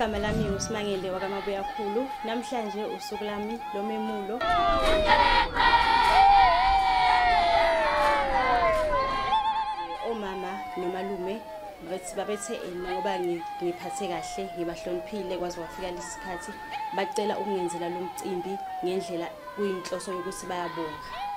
igama lami wakamabuya wakamabuyakhulu namhlanje usuku lami lomemulo. Omama nomalume bethi babethe eh, ngoba ngiphathe kahle ngibahloniphile kwaze kwafika lesi sikhathi bacela ukungenzela lo mcimbi ngendlela kuyinhloso yokuthi bayabonga.